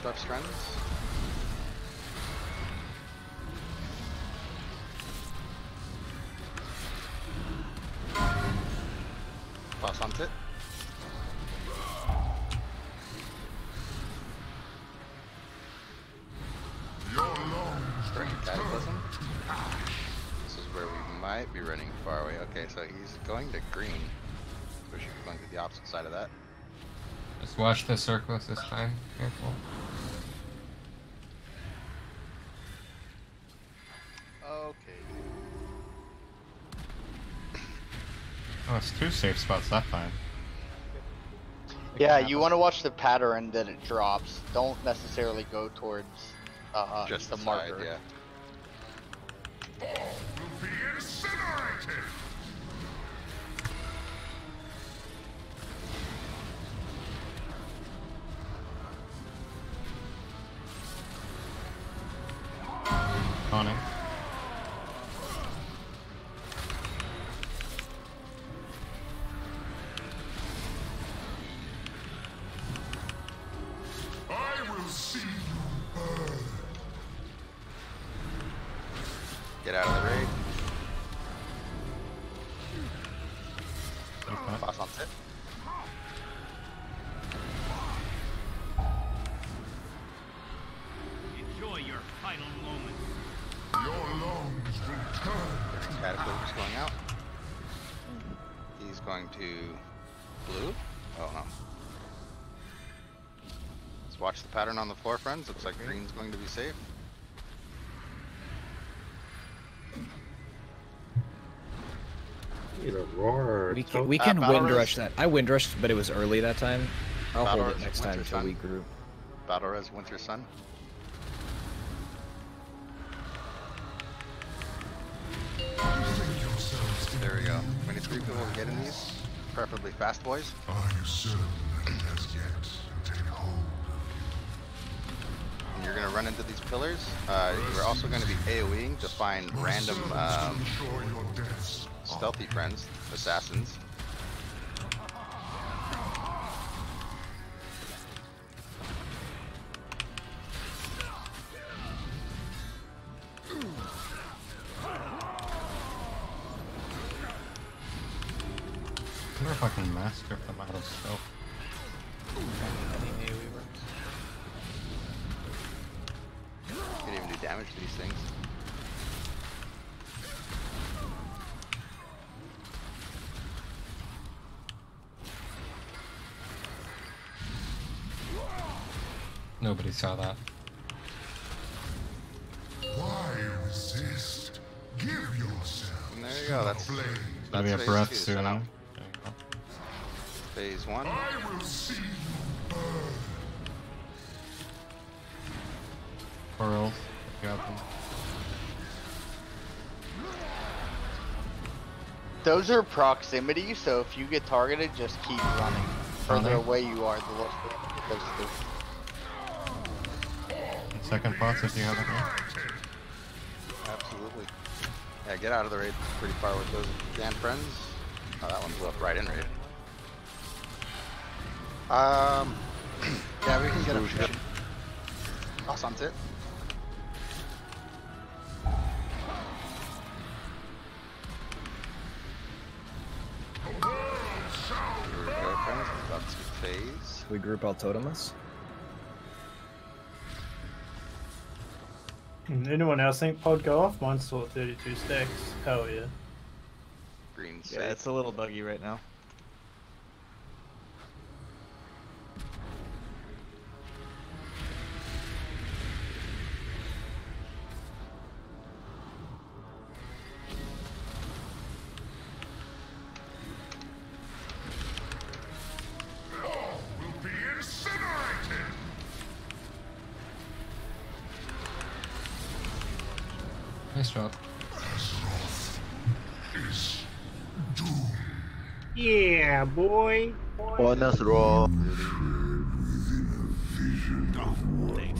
Starts friends. Boss on it. This is where we might be running far away. Okay, so he's going to green. So we should be going to the opposite side of that. Just watch the circles this time. Careful. Okay. Oh, it's two safe spots that time. Yeah, you want to watch the pattern that it drops. Don't necessarily go towards uh, Just the the marker. yeah. Conning. I will see you burn! Get out of the raid. Okay. Boss on it. Enjoy your final moment. Your lungs Cataclysm's going out. He's going to blue. Oh no. Let's watch the pattern on the floor, friends. Looks like green's going to be safe. Need a roar. We can, we can battle wind rush that. I wind rushed, but it was early that time. I'll Battle hold it next time Winter until Sun. we group. Battle Res Winter Sun. There we go. We need three people to get in these. Preferably fast boys. Are you certain has yet taken hold And you're gonna run into these pillars. Uh, you're also gonna be AoEing to find random um, will ensure your deaths are stealthy friends, assassins. I wonder if I can master them out of stealth. Can't even do damage to these things. Nobody saw that. Why resist? Give yourself And there you go. That's blade. That'll be a phase breath two, so soon. Phase one. I will see you burn. Pearls. if you have them. Those are proximity, so if you get targeted, just keep running. Further away you are, the less damage it does to. Second pots if you have them. Absolutely. Yeah, get out of the raid pretty far with those Dan friends. Oh, that one blew up right in raid. Um, yeah, we can get him. Toss on it. Here we go, friends. About to phase. We group all totemus. Anyone else think pod go off? Mine's still at 32 stacks. Hell yeah. Green Yeah, it's a little buggy right now. Nice job. Azeroth is. Yeah, boy. That's raw. Oh, thanks,